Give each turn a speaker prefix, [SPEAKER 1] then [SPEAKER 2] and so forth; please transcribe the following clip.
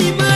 [SPEAKER 1] animal